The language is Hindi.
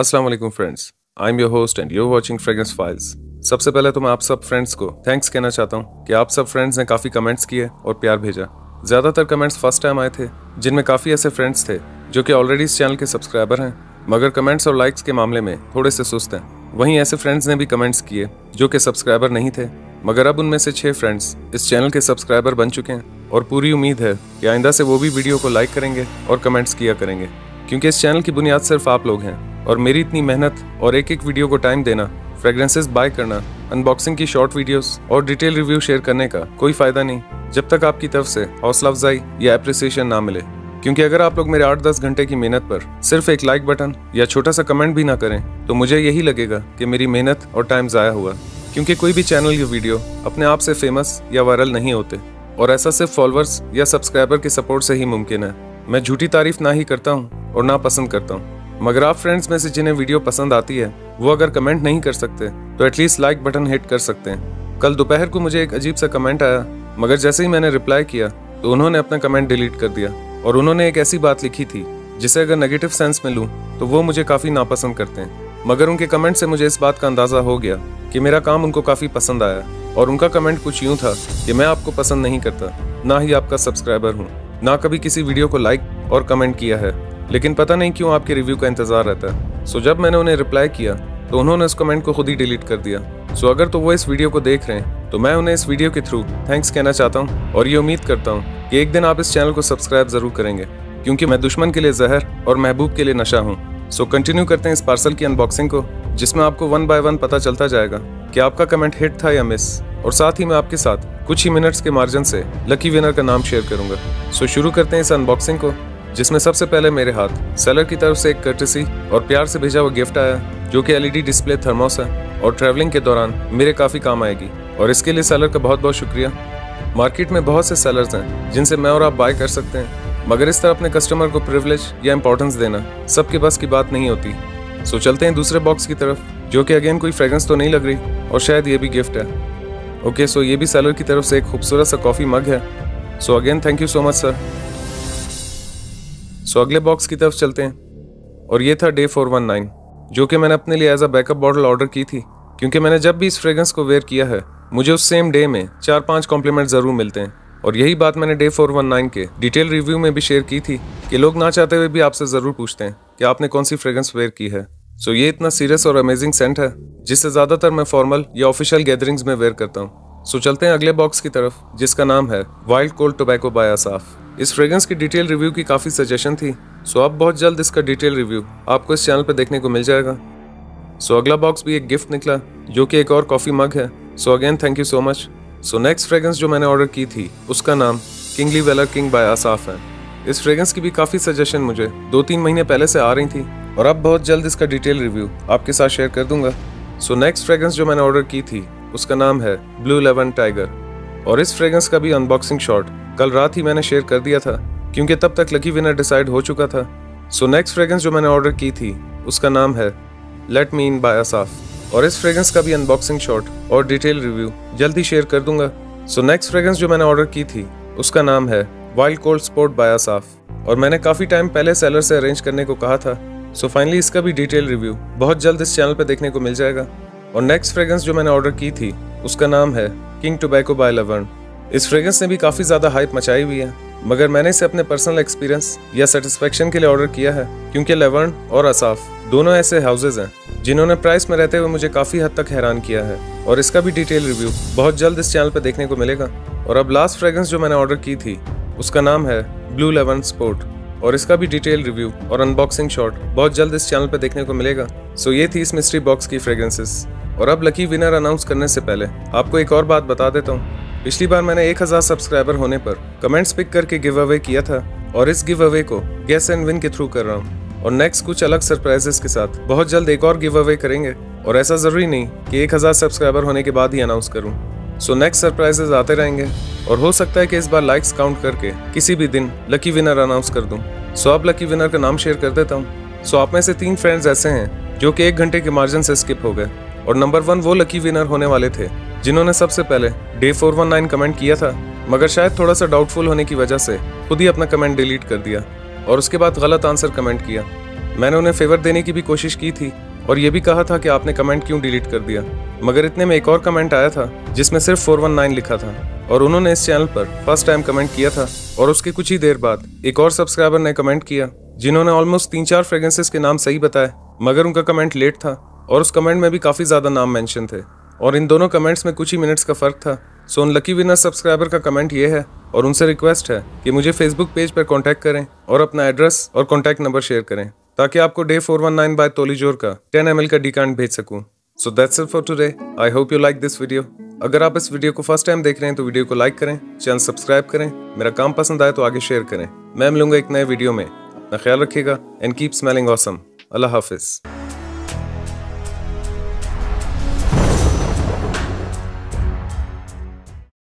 अस्सलाम वालेकुम friends I am your host and you watching fragrance files सबसे पहले तो मैं आप सब फ्रेंड्स को थैंक्स कहना चाहता हूँ कि आप सब फ्रेंड्स ने काफ़ी कमेंट्स किए और प्यार भेजा। ज़्यादातर कमेंट्स फ़र्स्ट टाइम आए थे, जिनमें काफ़ी ऐसे फ्रेंड्स थे, जो कि ऑलरेडी इस चैनल के सब्सक्राइबर हैं, मगर कमेंट्स और लाइक्स के मामले में थोड़े से सुस्त हैं। वहीं ऐसे फ्रेंड्स ने भी कमेंट्स किए, जो कि सब्सक्राइबर नहीं थे, मगर अब उनमें से छह फ्रेंड्स इस चैनल के सब्सक्राइबर बन चुके हैं और पूरी उम्मीद है कि आइंदा से वो भी वीडियो को लाइक करेंगे और कमेंट्स किया करेंगे। क्योंकि इस चैनल की बुनियाद सिर्फ़ आप लोग हैं। और मेरी इतनी मेहनत और एक एक वीडियो को टाइम देना फ्रेग्रेंसेस बाय करना अनबॉक्सिंग की शॉर्ट वीडियोस और डिटेल रिव्यू शेयर करने का कोई फ़ायदा नहीं। जब तक आपकी तरफ़ से हौसला अफजाई या अप्रिसिएशन ना मिले, क्योंकि अगर आप लोग मेरे आठ दस घंटे की मेहनत पर सिर्फ़ एक लाइक बटन या छोटा सा कमेंट भी ना करें तो मुझे यही लगेगा कि मेरी मेहनत और टाइम ज़ाया हुआ, क्योंकि कोई भी चैनल या वीडियो अपने आप से फ़ेमस या वायरल नहीं होते। और ऐसा सिर्फ़ फॉलोअर्स या सब्सक्राइबर के सपोर्ट से ही मुमकिन है। मैं झूठी तारीफ़ ना ही करता हूँ और ना पसंद करता हूँ। मगर आप फ्रेंड्स में से जिन्हें वीडियो पसंद आती है, वो अगर कमेंट नहीं कर सकते तो एटलीस्ट लाइक बटन हिट कर सकते हैं। कल दोपहर को मुझे एक अजीब सा कमेंट आया, मगर जैसे ही मैंने रिप्लाई किया तो उन्होंने अपना कमेंट डिलीट कर दिया, और उन्होंने एक ऐसी बात लिखी थी, जिसे अगर नेगेटिव सेंस में लूँ तो वो मुझे काफ़ी नापसंद करते हैं। मगर उनके कमेंट से मुझे इस बात का अंदाज़ा हो गया कि मेरा काम उनको काफ़ी पसंद आया, और उनका कमेंट कुछ यूँ था कि मैं आपको पसंद नहीं करता, ना ही आपका सब्सक्राइबर हूँ, ना कभी किसी वीडियो को लाइक और कमेंट किया है। लेकिन पता नहीं क्यों आपके रिव्यू का इंतज़ार रहता है। सो जब मैंने उन्हें रिप्लाई किया तो उन्होंने उस कमेंट को खुद ही डिलीट कर दिया। सो अगर तो वो इस वीडियो को देख रहे हैं तो मैं उन्हें इस वीडियो के थ्रू थैंक्स कहना चाहता हूँ और ये उम्मीद करता हूँ कि एक दिन आप इस चैनल को सब्सक्राइब ज़रूर करेंगे, क्योंकि मैं दुश्मन के लिए जहर और महबूब के लिए नशा हूँ। सो कंटिन्यू करते हैं इस पार्सल की अनबॉक्सिंग को, जिसमें आपको वन बाय वन पता चलता जाएगा कि आपका कमेंट हिट था या मिस और साथ ही मैं आपके साथ कुछ ही मिनट्स के मार्जिन से लकी विनर का नाम शेयर करूँगा। सो शुरू करते हैं इस अनबॉक्सिंग को। जिसमें सबसे पहले मेरे हाथ सेलर की तरफ़ से एक कर्टसी और प्यार से भेजा हुआ गिफ्ट आया, जो कि एलईडी डिस्प्ले थर्मोस है और ट्रैवलिंग के दौरान मेरे काफ़ी काम आएगी। और इसके लिए सेलर का बहुत बहुत शुक्रिया। मार्केट में बहुत से सेलर्स हैं, जिनसे मैं और आप बाय कर सकते हैं। मगर इस तरह अपने कस्टमर को प्रिविलेज या इंपॉर्टेंस देना सबके बस की बात नहीं होती। सो चलते हैं दूसरे बॉक्स की तरफ़, जो कि अगेन कोई फ्रेग्रेंस तो नहीं लग रही, और शायद ये भी गिफ्ट है। ओके सो ये भी सेलर की तरफ़ से एक खूबसूरत सा कॉफ़ी मग है। So again thank you so much sir so अगले बॉक्स की तरफ़ चलते हैं। और ये था डे फोर वन नाइन जो कि मैंने अपने लिए as a backup bottle order की थी। क्योंकि मैंने जब भी इस फ्रेग्रेंस को वेयर किया है, मुझे उस सेम डे में चार पाँच कॉम्प्लीमेंट ज़रूर मिलते हैं। और यही बात मैंने डे फोर वन नाइन के डिटेल रिव्यू में भी शेयर की थी कि लोग ना चाहते हुए भी आपसे ज़रूर पूछते हैं कि आपने कौन सी फ्रेग्रेंस वेयर की है। सो ये इतना सीरियस और अमेजिंग सेंट है, जिससे ज़्यादातर मैं फॉर्मल या ऑफिशियल गैदरिंग्स में वेयर करता हूँ। सो चलते हैं अगले बॉक्स की तरफ़, जिसका नाम है wild cold tobacco by Asaf इस फ्रेग्रेंस की डिटेल रिव्यू की काफ़ी सजेशन थी। सो अब बहुत जल्द इसका डिटेल रिव्यू आपको इस चैनल पर देखने को मिल जाएगा। सो अगला बॉक्स भी एक गिफ्ट निकला, जो कि एक और कॉफ़ी मग है। So again thank you so much so next fragrance जो मैंने ऑर्डर की थी, उसका नाम Kingly Valour King by Asaf है। इस फ्रेग्रेंस की भी काफ़ी सजेशन मुझे दो तीन महीने पहले से आ रही थी। और अब बहुत जल्द इसका डिटेल रिव्यू आपके साथ शेयर कर दूँगा। सो नेक्स्ट फ्रेग्रेंस जो मैंने ऑर्डर की थी उसका नाम है ब्लू लेवन टाइगर और इस फ्रेग्रेंस का भी अनबॉक्सिंग शॉट कल रात ही मैंने शेयर कर दिया था, क्योंकि तब तक लकी विनर डिसाइड हो चुका था। सो नेक्स्ट फ्रेग्रेंस जो मैंने ऑर्डर की थी, उसका नाम है let me in by Asaf और इस फ्रेग्रेंस का भी अनबॉक्सिंग शॉट और डिटेल रिव्यू जल्द ही शेयर कर दूँगा। सो नेक्स्ट फ्रेग्रेंस जो मैंने ऑर्डर की थी, उसका नाम है wild cold sport by Asaf और मैंने काफ़ी टाइम पहले सेलर से अरेंज करने को कहा था। सो so फाइनली इसका भी डिटेल रिव्यू बहुत जल्द इस चैनल पर देखने को मिल जाएगा। और नेक्स्ट फ्रेग्रेंस जो मैंने ऑर्डर की थी, उसका नाम है किंग टोबैको बाय लवर्न इस फ्रेग्रेंस ने भी काफ़ी ज़्यादा हाइप मचाई हुई है, मगर मैंने इसे अपने पर्सनल एक्सपीरियंस या सेटिस्फेक्शन के लिए ऑर्डर किया है, क्योंकि लेवर्न और असाफ दोनों ऐसे हाउसेज हैं, जिन्होंने प्राइस में रहते हुए मुझे काफ़ी हद तक हैरान किया है। और इसका भी डिटेल रिव्यू बहुत जल्द इस चैनल पर देखने को मिलेगा। और अब लास्ट फ्रेग्रेंस जो मैंने ऑर्डर की थी, उसका नाम है ब्लू लेवन स्पोर्ट और इसका भी डिटेल रिव्यू और अनबॉक्सिंग शॉट बहुत जल्द इस चैनल पर देखने को मिलेगा। सो ये थी इस मिस्ट्री बॉक्स की फ्रेग्रेंसेस और अब लकी विनर अनाउंस करने से पहले, आपको एक और बात बता देता हूँ। पिछली बार मैंने 1000 सब्सक्राइबर होने पर कमेंट्स पिक करके गिव अवे किया था और इस गिव अवे को गैस एंड विन के थ्रू कर रहा हूँ। और नेक्स्ट कुछ अलग सरप्राइजेस के साथ बहुत जल्द एक और गिव अवे करेंगे। और ऐसा ज़रूरी नहीं कि 1000 सब्सक्राइबर होने के बाद ही अनाउंस करूँ। सो नेक्स्ट सरप्राइजेस आते रहेंगे। और हो सकता है कि इस बार लाइक्स काउंट करके किसी भी दिन लकी विनर अनाउंस कर दूँ। सो अब लकी विनर का नाम शेयर कर देता हूँ। सो आप में से तीन फ्रेंड्स ऐसे हैं जो कि एक घंटे के मार्जिन से स्किप हो गए। और नंबर वन वो लकी विनर होने वाले थे, जिन्होंने सबसे पहले day four one nine comment किया था, मगर शायद थोड़ा सा डाउटफुल होने की वजह से खुद ही अपना कमेंट डिलीट कर दिया। और उसके बाद गलत आंसर कमेंट किया। मैंने उन्हें फेवर देने की भी कोशिश की थी और ये भी कहा था कि आपने कमेंट क्यों डिलीट कर दिया? मगर इतने में एक और कमेंट आया था, जिसमें सिर्फ़ 419 लिखा था, और उन्होंने इस चैनल पर फ़र्स्ट टाइम कमेंट किया था, और उसके कुछ ही देर बाद एक और सब्सक्राइबर ने कमेंट किया, जिन्होंने ऑलमोस्ट तीन चार फ्रेग्रेंसेस के नाम सही बताए, मगर उनका कमेंट लेट था, और उस कमेंट में भी काफ़ी ज़्यादा नाम मैंशन थे, और इन दोनों कमेंट्स में कुछ ही मिनट्स का फ़र्क था। सो उन लकी विनर सब्सक्राइबर का कमेंट ये है, और उनसे रिक्वेस्ट है कि मुझे फेसबुक पेज पर कॉन्टैक्ट करें, और अपना एड्रेस और कॉन्टैक्ट नंबर शेयर करें। ताकि आपको day four one nine by तोलीजोर का टेन एम का डिकांड भेज सकूँ। So that's it for today I hope you like this video अगर आप इस वीडियो को फ़र्स्ट टाइम देख रहे हैं तो वीडियो को लाइक करें चैनल सब्सक्राइब करें, मेरा काम पसंद आए तो आगे शेयर करें। मैं मिलूँगा एक नए वीडियो में। अपना ख्याल रखिएगा एंड कीप स्मेलिंग ऑसम अल्लाह हाफिज़।